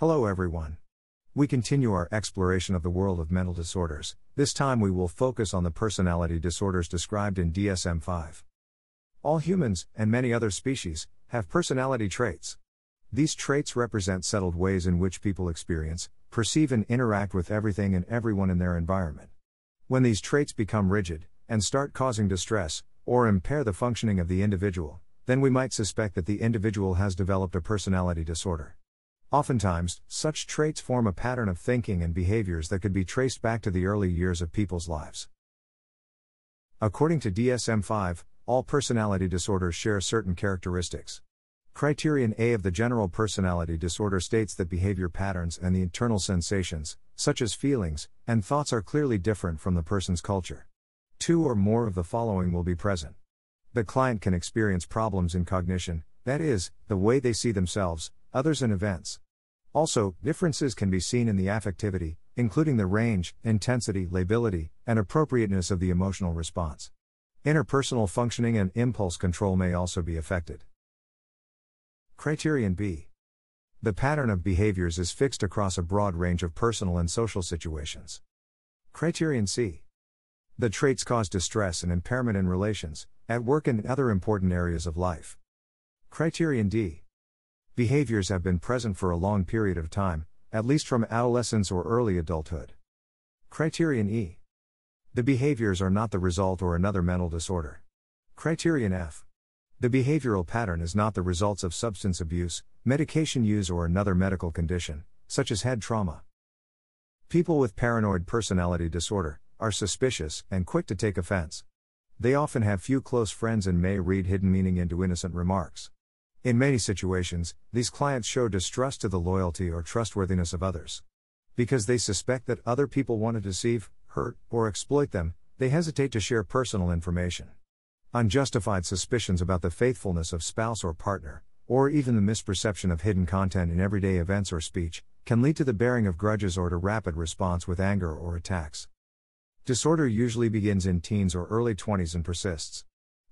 Hello, everyone. We continue our exploration of the world of mental disorders. This time we will focus on the personality disorders described in DSM 5. All humans, and many other species, have personality traits. These traits represent settled ways in which people experience, perceive, and interact with everything and everyone in their environment. When these traits become rigid, and start causing distress, or impair the functioning of the individual, then we might suspect that the individual has developed a personality disorder. Oftentimes, such traits form a pattern of thinking and behaviors that could be traced back to the early years of people's lives. According to DSM 5, all personality disorders share certain characteristics. Criterion A of the general personality disorder states that behavior patterns and the internal sensations, such as feelings and thoughts, are clearly different from the person's culture. Two or more of the following will be present. The client can experience problems in cognition, that is, the way they see themselves, others, and events. Also, differences can be seen in the affectivity, including the range, intensity, lability, and appropriateness of the emotional response. Interpersonal functioning and impulse control may also be affected. Criterion B. The pattern of behaviors is fixed across a broad range of personal and social situations. Criterion C. The traits cause distress and impairment in relations, at work, and in other important areas of life. Criterion D. Behaviors have been present for a long period of time, at least from adolescence or early adulthood. Criterion E. The behaviors are not the result or another mental disorder. Criterion F. The behavioral pattern is not the results of substance abuse, medication use, or another medical condition, such as head trauma. People with paranoid personality disorder are suspicious and quick to take offense. They often have few close friends and may read hidden meaning into innocent remarks. In many situations, these clients show distrust to the loyalty or trustworthiness of others. Because they suspect that other people want to deceive, hurt, or exploit them, they hesitate to share personal information. Unjustified suspicions about the faithfulness of spouse or partner, or even the misperception of hidden content in everyday events or speech, can lead to the bearing of grudges or to rapid response with anger or attacks. Disorder usually begins in teens or early 20s and persists.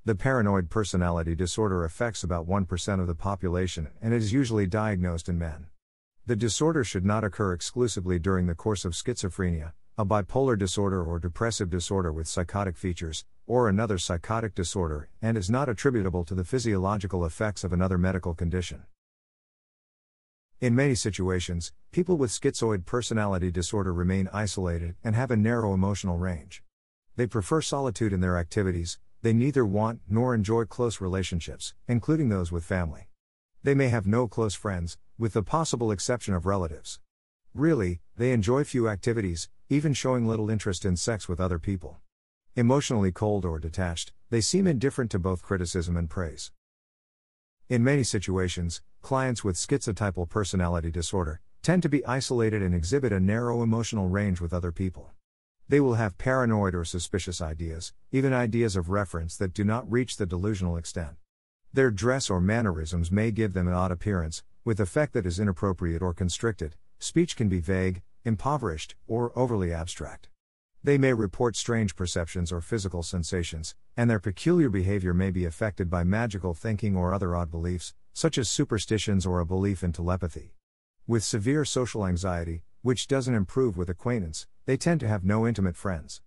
The paranoid personality disorder affects about 1% of the population and is usually diagnosed in men. The disorder should not occur exclusively during the course of schizophrenia, a bipolar disorder or depressive disorder with psychotic features, or another psychotic disorder, and is not attributable to the physiological effects of another medical condition. In many situations, people with schizoid personality disorder remain isolated and have a narrow emotional range. They prefer solitude in their activities, they neither want nor enjoy close relationships, including those with family. They may have no close friends, with the possible exception of relatives. Really, they enjoy few activities, even showing little interest in sex with other people. Emotionally cold or detached, they seem indifferent to both criticism and praise. In many situations, clients with schizotypal personality disorder tend to be isolated and exhibit a narrow emotional range with other people. They will have paranoid or suspicious ideas, even ideas of reference that do not reach the delusional extent. Their dress or mannerisms may give them an odd appearance, with affect that is inappropriate or constricted. Speech can be vague, impoverished, or overly abstract. They may report strange perceptions or physical sensations, and their peculiar behavior may be affected by magical thinking or other odd beliefs, such as superstitions or a belief in telepathy. With severe social anxiety, which doesn't improve with acquaintance, they tend to have no intimate friends.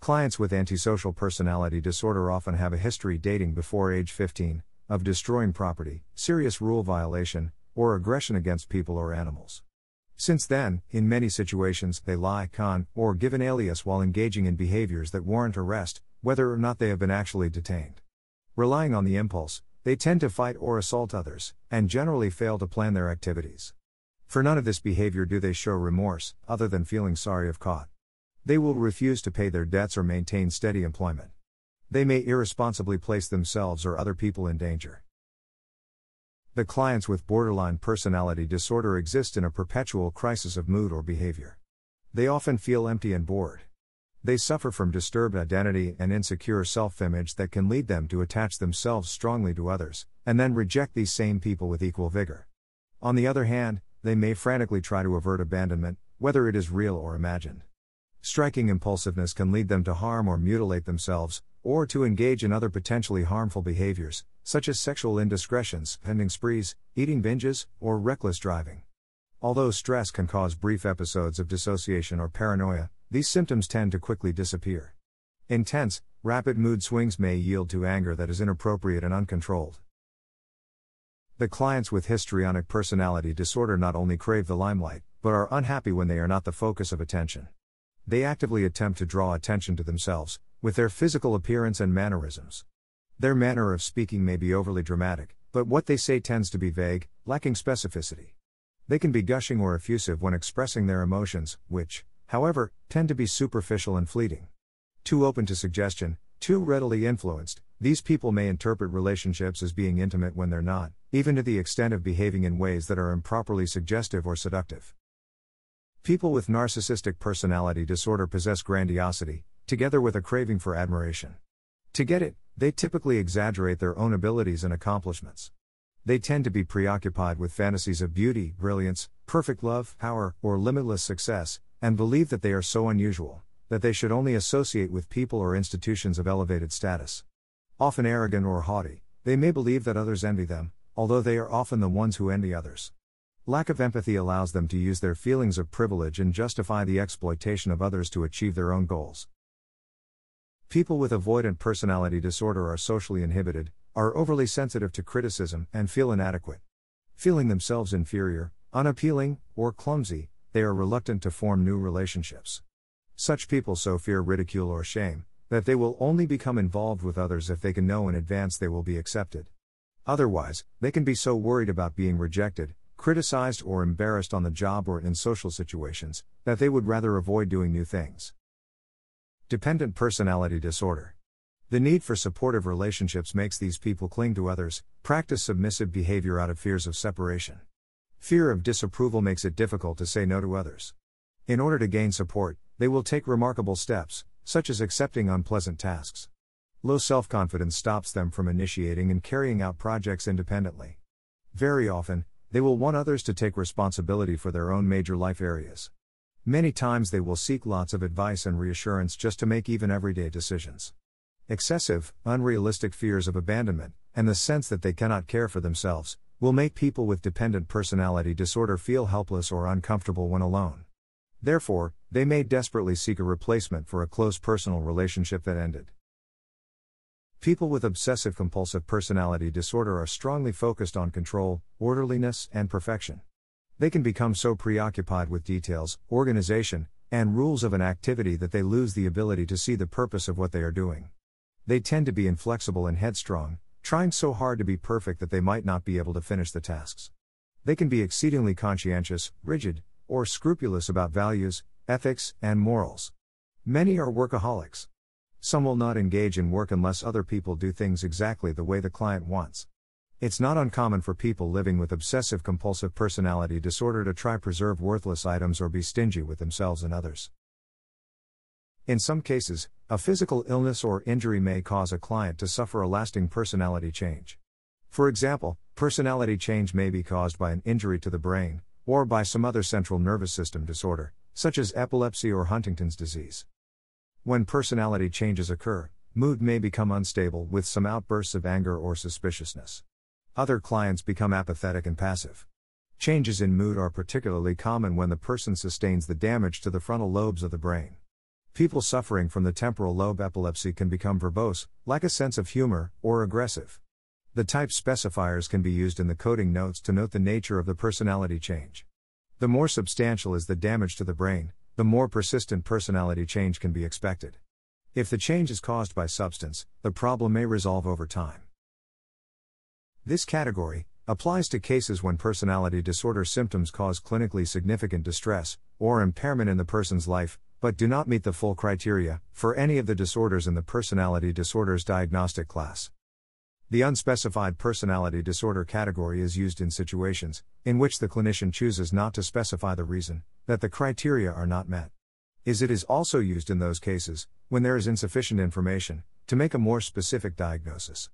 Clients with antisocial personality disorder often have a history dating before age 15 of destroying property, serious rule violation, or aggression against people or animals. Since then, in many situations, they lie, con, or give an alias while engaging in behaviors that warrant arrest, whether or not they have been actually detained. Relying on the impulse, they tend to fight or assault others, and generally fail to plan their activities. For none of this behavior do they show remorse, other than feeling sorry if caught. They will refuse to pay their debts or maintain steady employment. They may irresponsibly place themselves or other people in danger. The clients with borderline personality disorder exist in a perpetual crisis of mood or behavior. They often feel empty and bored. They suffer from disturbed identity and insecure self image that can lead them to attach themselves strongly to others, and then reject these same people with equal vigor. On the other hand, they may frantically try to avert abandonment, whether it is real or imagined. Striking impulsiveness can lead them to harm or mutilate themselves, or to engage in other potentially harmful behaviors, such as sexual indiscretions, pending sprees, eating binges, or reckless driving. Although stress can cause brief episodes of dissociation or paranoia, these symptoms tend to quickly disappear. Intense, rapid mood swings may yield to anger that is inappropriate and uncontrolled. The clients with histrionic personality disorder not only crave the limelight, but are unhappy when they are not the focus of attention. They actively attempt to draw attention to themselves, with their physical appearance and mannerisms. Their manner of speaking may be overly dramatic, but what they say tends to be vague, lacking specificity. They can be gushing or effusive when expressing their emotions, which, however, tend to be superficial and fleeting. Too open to suggestion, too readily influenced, these people may interpret relationships as being intimate when they're not, even to the extent of behaving in ways that are improperly suggestive or seductive. People with narcissistic personality disorder possess grandiosity, together with a craving for admiration. To get it, they typically exaggerate their own abilities and accomplishments. They tend to be preoccupied with fantasies of beauty, brilliance, perfect love, power, or limitless success, and believe that they are so unusual, that they should only associate with people or institutions of elevated status. Often arrogant or haughty, they may believe that others envy them, although they are often the ones who envy others. Lack of empathy allows them to use their feelings of privilege and justify the exploitation of others to achieve their own goals. People with avoidant personality disorder are socially inhibited, are overly sensitive to criticism, and feel inadequate. Feeling themselves inferior, unappealing, or clumsy, they are reluctant to form new relationships. Such people so fear ridicule or shame, that they will only become involved with others if they can know in advance they will be accepted. Otherwise, they can be so worried about being rejected, criticized, or embarrassed on the job or in social situations, that they would rather avoid doing new things. Dependent personality disorder. The need for supportive relationships makes these people cling to others, practice submissive behavior out of fears of separation. Fear of disapproval makes it difficult to say no to others. In order to gain support, they will take remarkable steps, such as accepting unpleasant tasks. Low self confidence stops them from initiating and carrying out projects independently. Very often, they will want others to take responsibility for their own major life areas. Many times they will seek lots of advice and reassurance just to make even everyday decisions. Excessive, unrealistic fears of abandonment, and the sense that they cannot care for themselves, will make people with dependent personality disorder feel helpless or uncomfortable when alone. Therefore, they may desperately seek a replacement for a close personal relationship that ended. People with obsessive compulsive personality disorder are strongly focused on control, orderliness, and perfection. They can become so preoccupied with details, organization, and rules of an activity that they lose the ability to see the purpose of what they are doing. They tend to be inflexible and headstrong, trying so hard to be perfect that they might not be able to finish the tasks. They can be exceedingly conscientious, rigid, or scrupulous about values, ethics, and morals. Many are workaholics. Some will not engage in work unless other people do things exactly the way the client wants. It's not uncommon for people living with obsessive compulsive personality disorder to try preserve worthless items or be stingy with themselves and others. In some cases, a physical illness or injury may cause a client to suffer a lasting personality change. For example, personality change may be caused by an injury to the brain, or by some other central nervous system disorder, such as epilepsy or Huntington's disease. When personality changes occur, mood may become unstable with some outbursts of anger or suspiciousness. Other clients become apathetic and passive. Changes in mood are particularly common when the person sustains the damage to the frontal lobes of the brain. People suffering from the temporal lobe epilepsy can become verbose, lack a sense of humor, or aggressive. The type specifiers can be used in the coding notes to note the nature of the personality change. The more substantial is the damage to the brain, the more persistent personality change can be expected. If the change is caused by substance, the problem may resolve over time. This category applies to cases when personality disorder symptoms cause clinically significant distress or impairment in the person's life, but do not meet the full criteria for any of the disorders in the personality disorders diagnostic class. The unspecified personality disorder category is used in situations in which the clinician chooses not to specify the reason that the criteria are not met. Is it is also used in those cases when there is insufficient information to make a more specific diagnosis.